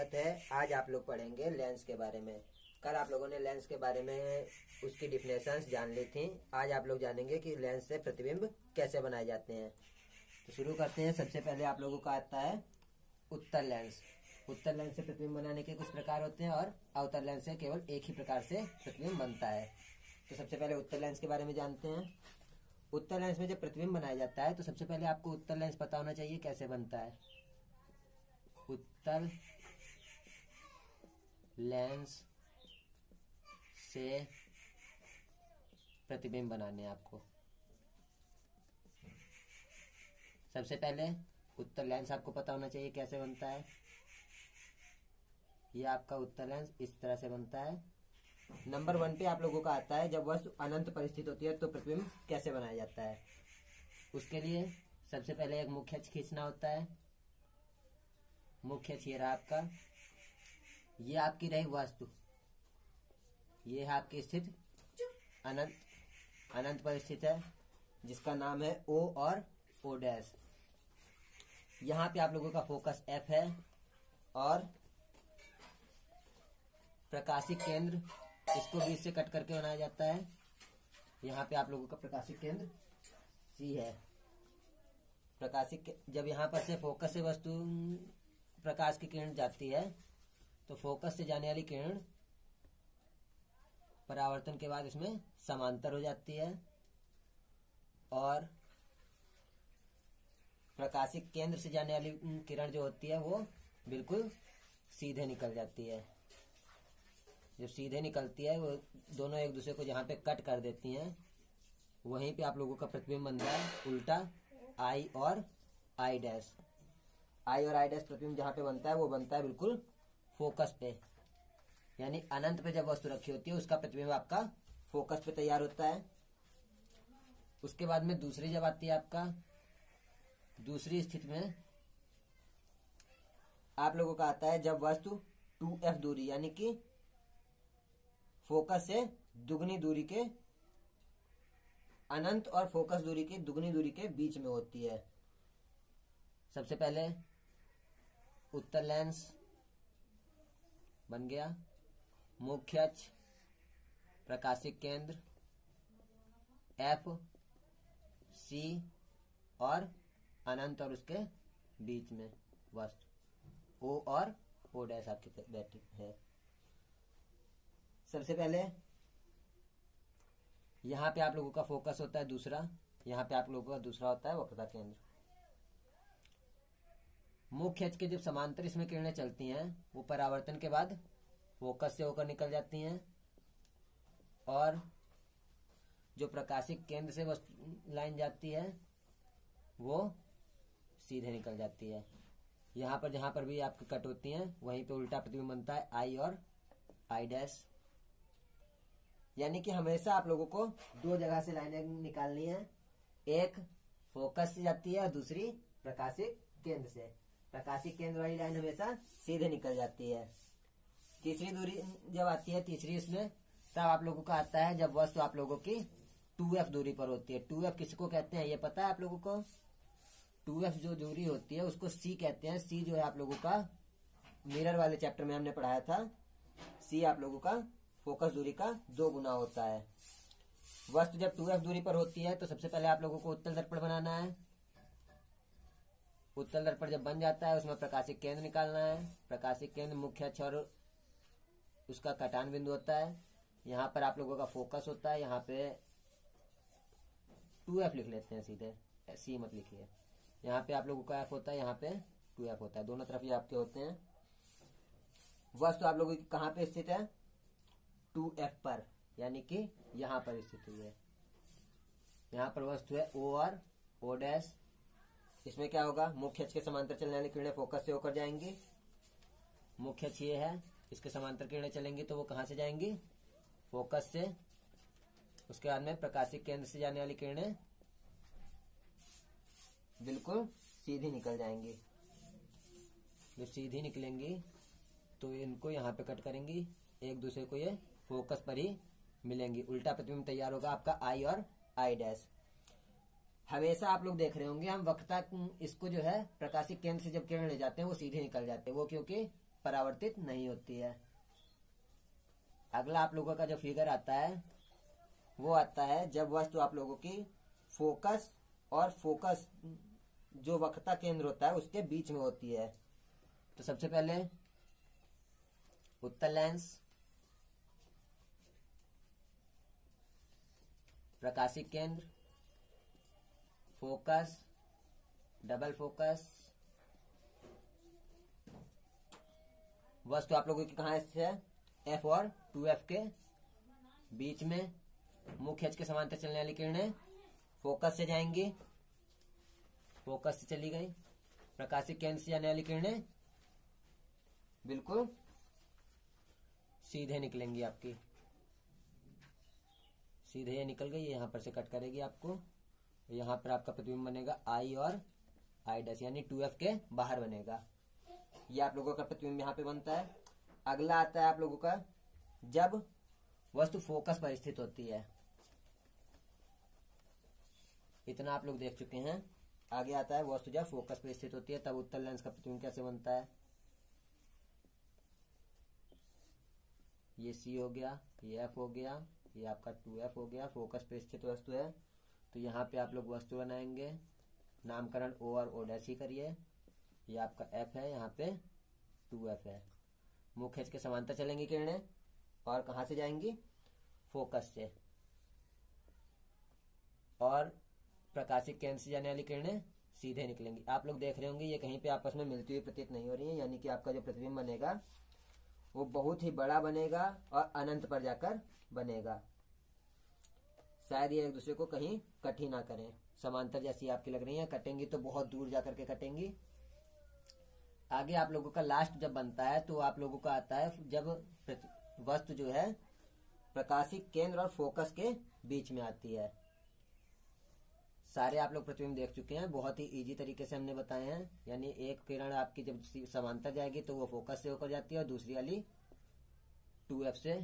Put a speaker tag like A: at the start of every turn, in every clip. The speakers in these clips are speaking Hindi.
A: स्वागत है। आज आप लोग पढ़ेंगे लेंस के बारे में। कल आप लोगों ने लेंस के बारे में उसकी डिफिनेशंस जान ली थी। आज आप लोग जानेंगे कि लेंस से प्रतिबिंब कैसे बनाए जाते हैं। तो शुरू करते हैं। सबसे पहले आप लोगों का आता है उत्तर लेंस उत्तर लेंस से प्रतिबिंब बनाने के कुछ प्रकार होते हैं और अवतर लेंस से केवल एक ही प्रकार से प्रतिबिंब बनता है। तो सबसे पहले उत्तर लेंस के बारे में जानते हैं। उत्तर लेंस में जब प्रतिबिंब बनाया जाता है तो सबसे पहले आपको उत्तर लेंस पता होना चाहिए कैसे बनता है। उत्तर लेंस से प्रतिबिंब बनाने आपको। सबसे पहले उत्तर लेंस आपको पता होना चाहिए कैसे बनता है। ये आपका उत्तर लेंस इस तरह से बनता है। नंबर वन पे आप लोगों का आता है, जब वस्तु अनंत परिस्थित होती है तो प्रतिबिंब कैसे बनाया जाता है। उसके लिए सबसे पहले एक मुख्य खींचना होता है। मुख्य ये रहा आपका ये आपकी रही वस्तु। ये है आपकी स्थित। अनंत अनंत पर स्थित है जिसका नाम है ओ और ओ डैश यहाँ पे आप लोगों का फोकस एफ़ है और प्रकाशिक केंद्र इसको बीच से कट करके बनाया जाता है। यहाँ पे आप लोगों का प्रकाशिक केंद्र सी है। प्रकाशिक जब यहाँ पर से फोकस से वस्तु प्रकाश की किरण जाती है तो फोकस से जाने वाली किरण परावर्तन के बाद इसमें समांतर हो जाती है और प्रकाशिक केंद्र से जाने वाली किरण जो होती है वो बिल्कुल सीधे निकल जाती है। जब सीधे निकलती है, वो दोनों एक दूसरे को जहाँ पे कट कर देती हैं, वहीं पे आप लोगों का प्रतिबिंब बनता है, उल्टा आई और आई डैश आई और आई डैश प्रतिबिंब जहाँ पे बनता है, वो बनता है बिल्कुल फोकस पे, यानी अनंत पे जब वस्तु रखी होती है, उसका प्रतिबिंब आपका फोकस पे तैयार होता है। उसके बाद में दूसरी जब आती है आपका, दूसरी स्थिति में आप लोगों का आता है जब वस्तु टू एफ़ दूरी, यानी कि फोकस से दुगनी दूरी के, अनंत और फोकस दूरी की दुगनी दूरी के बीच में होती है। सबसे पहले उत्तर लेंस बन गया। मुख्य प्रकाशिक केंद्र एफ़ सी और अनंत और उसके बीच में वस्तु। ओ और ओ आपकी बैठी है। सबसे पहले, यहाँ पे आप लोगों का फोकस होता है दूसरा, यहाँ पे आप लोगों का दूसरा होता है वक्रता केंद्र। मुख्य अच के जब समांतर इसमें किरणें चलती हैं, वो परावर्तन के बाद फोकस से होकर निकल जाती हैं। और जो प्रकाशिक केंद्र से लाइन जाती है, वो सीधे निकल जाती है। यहाँ पर जहाँ पर भी आपकी कट होती हैं, वहीं पे उल्टा प्रतिबिंब बनता है, आई और आई डैश। यानी कि हमेशा आप लोगों को दो जगह से लाइनें निकालनी है, एक फोकस से जाती है और दूसरी प्रकाशिक केंद्र से। प्रकाशिक केंद्र वाली लाइन हमेशा सीधे निकल जाती है। तीसरी दूरी जब आती है, तीसरी उसमें, तब आप लोगों का आता है जब वस्तु आप लोगों की टू एफ़ दूरी पर होती है। टू एफ़ किसको कहते हैं? ये पता है आप लोगों को? टू एफ़ जो दूरी होती है, उसको सी कहते हैं। सी जो है आप लोगों का मिरर वाले चैप्टर में हमने पढ़ाया था। सी आप लोगों का फोकस दूरी का दो गुना होता है। वस्तु जब टू एफ़ दूरी पर होती है तो सबसे पहले आप लोगों को उत्तल दर्पण बनाना है। उत्तल दर्पण जब बन जाता है, उसमें प्रकाशिक केंद्र निकालना है। प्रकाशिक केंद्र मुख्य अक्ष और उसका कटान बिंदु होता है। यहाँ पर आप लोगों का फोकस होता है। यहाँ पे टू एफ़ लिख लेते हैं सीधे। सी मत लिखिए। यहाँ पे आप लोगों का एफ़ होता है, यहाँ पे टू एफ़ होता है। दोनों तरफ़ ये आपके होते हैं। वस्तु तो आप लोगों की कहाँ पे स्थित है? टू एफ़ पर। यानी कि यहाँ पर स्थित हुई है। यहाँ पर वस्तु है ओ और, ओ डैश। इसमें क्या होगा? मुख्य अक्ष के समांतर चलने वाली किरणें फोकस से होकर जाएँगी। मुख्य अक्ष ये है, इसके समांतर किरणें चलेंगी तो वो कहाँ से जाएँगी? फोकस से। उसके बाद में प्रकाशिक केंद्र से जाने वाली किरणें बिल्कुल सीधी निकल जाएँगी। जो सीधी निकलेंगी तो इनको यहाँ पे कट करेंगी। एक दूसरे को ये फोकस पर ही मिलेंगी। उल्टा प्रतिबिंब तैयार होगा आपका आई और आई डैश हमेशा आप लोग देख रहे होंगे, हम वक्ता इसको जो है प्रकाशिक केंद्र से जब किरण ले जाते हैं, वो सीधे निकल जाते हैं, वो क्योंकि परावर्तित नहीं होती है। अगला आप लोगों का जो फिगर आता है, वो आता है जब वस्तु आप लोगों की फोकस और फोकस जो वक्ता केंद्र होता है, उसके बीच में होती है। तो सबसे पहले उत्तर लेंस प्रकाशिक केंद्र। Focus, double focus. वस्तु आप लोगों की कहा है? एफ़ और टू एफ़ के बीच में। मुख्य के समांतर चलने वाली किरणें फोकस से जाएँगी। फोकस से चली गई। प्रकाशिक केंद्र से जाने वाली किरणें बिल्कुल। सीधे निकलेंगी आपकी। सीधे निकल गई यहाँ पर से कट करेगी आपको। यहाँ पर आपका प्रतिबिंब बनेगा आई और आई डस यानी टू एफ़ के बाहर बनेगा। ये आप लोगों का प्रतिबिंब यहाँ पे बनता है। अगला आता है आप लोगों का, जब वस्तु फोकस पर स्थित होती है। इतना आप लोग देख चुके हैं। आगे आता है वस्तु जब फोकस पर स्थित होती है, तब उत्तर लेंस का प्रतिबिंब कैसे बनता है? ये सी हो गया, ये एफ़ हो गया, ये आपका टू एफ़ हो गया फोकस पे स्थित वस्तु है। तो यहाँ पे आप लोग वस्तु बनाएँगे। नामकरण ओ और ओ डैश ही करिए। ये आपका एफ़ है, यहाँ पे टू एफ़ है। मुख्य के समांतर चलेंगी किरणें। और कहा से जाएँगी? फोकस से। और प्रकाशिक केंद्र से जाने वाली किरणें सीधे निकलेंगी। आप लोग देख रहे होंगे, ये कहीं पे आपस में मिलती हुई प्रतीत नहीं हो रही है, यानी कि आपका जो प्रतिबिंब बनेगा, वो बहुत ही बड़ा बनेगा और अनंत पर जाकर बनेगा। शायद ये एक दूसरे को कहीं कट ही ना करें। समांतर जैसी आपकी लग रही है, कटेंगी तो बहुत दूर जाकर के कटेंगी। आगे आप लोगों का लास्ट जब बनता है तो आप लोगों का आता है जब वस्तु जो है, प्रकाशिक केंद्र और फोकस के बीच में आती है। सारे आप लोग प्रतिबिंब देख चुके हैं, बहुत ही इजी तरीके से हमने बताए हैं। यानी एक किरण आपकी जब समांतर जाएगी तो वो फोकस से होकर जाती है और दूसरी वाली टू एफ़ से,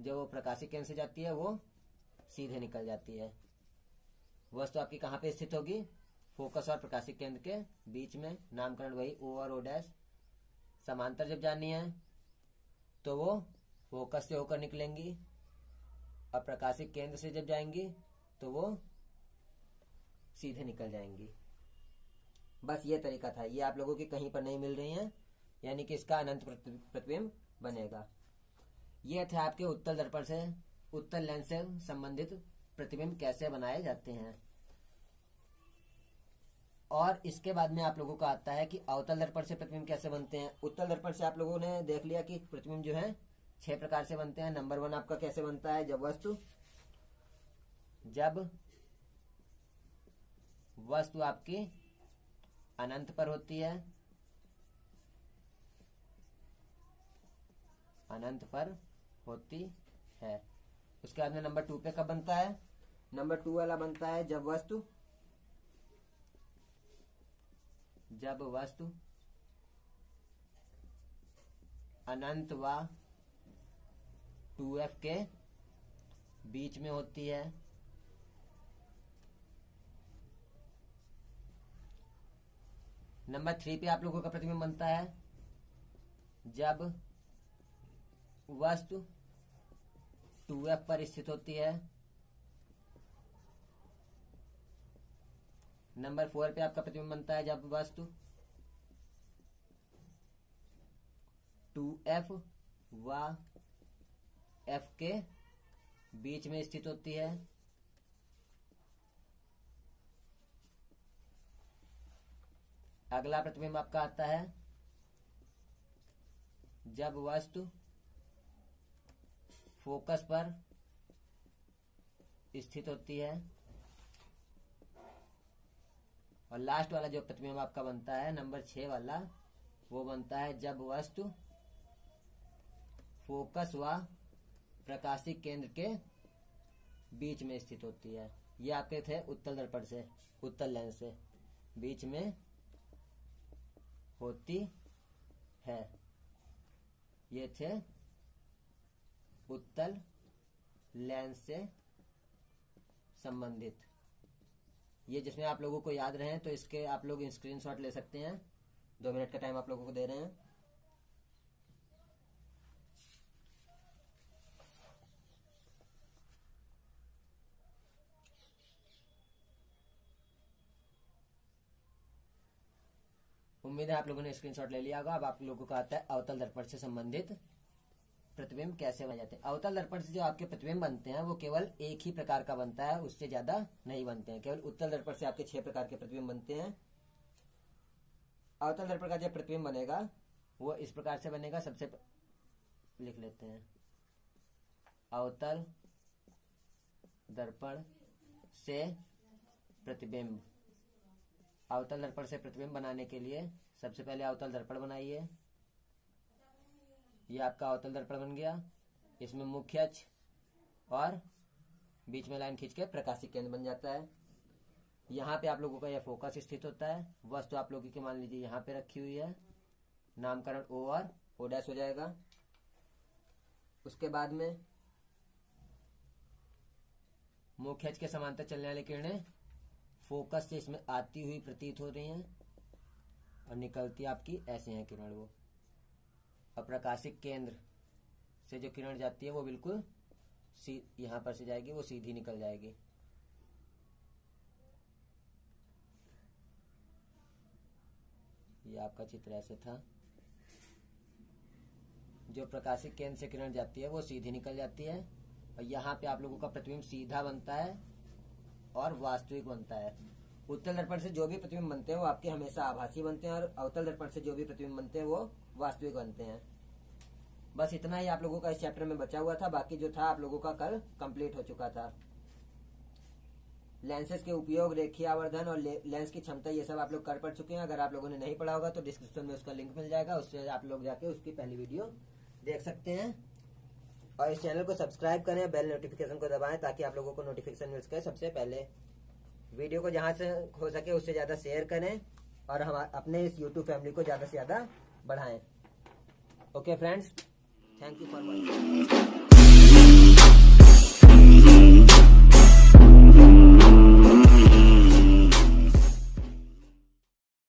A: जब वो प्रकाशिक केंद्र से जाती है, वो सीधे निकल जाती है। वस्तु आपकी कहाँ पे स्थित होगी? फोकस और प्रकाशिक केंद्र के बीच में। नामकरण वही ओ और ओ डैश समांतर जब जानी है तो वो फोकस से होकर निकलेंगी। और प्रकाशिक केंद्र से जब जाएँगी तो वो सीधे निकल जाएँगी। बस ये तरीका था। ये आप लोगों की कहीं पर नहीं मिल रही है, यानी कि इसका अनंत प्रतिबिंब बनेगा। ये थे आपके उत्तर दर्पण से उत्तर लेंस से संबंधित प्रतिबिंब कैसे बनाए जाते हैं? और इसके बाद में आप लोगों का आता है कि अवतल दर्पण से प्रतिबिंब कैसे बनते हैं? उत्तर दर्पण से आप लोगों ने देख लिया कि प्रतिबिंब जो है, छह प्रकार से बनते हैं। नंबर वन आपका कैसे बनता है? जब वस्तु जब वस्तु आपकी अनंत पर होती है, अनंत पर होती है। उसके बाद में नंबर टू पे कब बनता है? नंबर टू वाला बनता है जब वस्तु जब वस्तु अनंत व टू एफ़ के बीच में होती है। नंबर थ्री पे आप लोगों का प्रतिबिंब बनता है जब वस्तु टू एफ़ पर स्थित होती है। नंबर फोर पे आपका प्रतिबिंब बनता है जब वस्तु। टू एफ़ व एफ़ के बीच में स्थित होती है। अगला प्रतिबिंब आपका आता है। जब वस्तु फोकस पर स्थित होती है। और लास्ट वाला जो प्रतिबिंब आपका बनता है नंबर छह वाला, वो बनता है जब वस्तु फोकस व प्रकाशिक केंद्र के बीच में स्थित होती है। ये आपके थे उत्तर दर्पण से उत्तर लेंस से बीच में होती है। ये थे उत्तल लेंस से संबंधित। ये जिसमें आप लोगों को याद रहे तो इसके आप लोग स्क्रीनशॉट ले सकते हैं। दो मिनट का टाइम आप लोगों को दे रहे हैं। उम्मीद है आप लोगों ने स्क्रीनशॉट ले लिया होगा। अब आप लोगों को आता है अवतल दर्पण से संबंधित। प्रतिबिंब कैसे बन जाते हैं? अवतल दर्पण से जो आपके प्रतिबिंब बनते हैं, वो केवल एक ही प्रकार का बनता है, उससे ज़्यादा नहीं बनते हैं। केवल उत्तल दर्पण से आपके छह प्रकार के प्रतिबिंब बनते हैं। अवतल दर्पण का जो प्रतिबिंब बनेगा, वो इस प्रकार से बनेगा। सबसे. लिख लेते हैं। अवतल दर्पण से प्रतिबिंब। अवतल दर्पण से प्रतिबिंब बनाने के लिए सबसे पहले अवतल दर्पण बनाइए। ये आपका अवतल दर्पण बन गया। इसमें मुख्य अक्ष और बीच में लाइन खींच के प्रकाशिक केंद्र बन जाता है। यहाँ पे आप लोगों का यह फोकस स्थित होता है। वस्तु आप लोगों की मान लीजिए यहाँ पे रखी हुई है। नामकरण ओ और ओ डैश हो जाएगा। उसके बाद में मुख्य अक्ष के समांतर चलने वाली किरणें फोकस से इसमें आती हुई प्रतीत हो रही हैं और निकलती आपकी ऐसे हैं किरण वो। और प्रकाशिक केंद्र से जो किरण जाती है वो बिल्कुल सी, यहाँ पर से जाएगी, वो सीधी निकल जाएगी। ये आपका चित्र ऐसे था। जो प्रकाशिक केंद्र से किरण जाती है, वो सीधी निकल जाती है और यहाँ पे आप लोगों का प्रतिबिंब सीधा बनता है और वास्तविक बनता है। उत्तल दर्पण से जो भी प्रतिबिंब बनते हैं, वो आपके हमेशा आभासी बनते हैं और अवतल दर्पण से जो भी प्रतिबिंब बनते हैं, वो वास्तविक बनते हैं। बस इतना ही आप लोगों का इस चैप्टर में बचा हुआ था। बाकी जो था, आप लोगों का कल कंप्लीट हो चुका था। लेंसेज के उपयोग रेखीय आवर्धन और लेंस की क्षमता, ये सब आप लोग कर पड़ चुके हैं। अगर आप लोगों ने नहीं पढ़ा होगा तो डिस्क्रिप्शन में उसका लिंक मिल जाएगा। उससे आप लोग जाके उसकी पहली वीडियो देख सकते हैं। और इस चैनल को सब्सक्राइब करें बेल नोटिफिकेशन को दबाएँ, ताकि आप लोगों को नोटिफिकेशन मिल सके सबसे पहले। वीडियो को जहाँ से हो सके उससे ज़्यादा शेयर करें और हम अपने इस यूट्यूब फैमिली को ज़्यादा से ज़्यादा बढ़ाएँ। Okay friends thank you for watching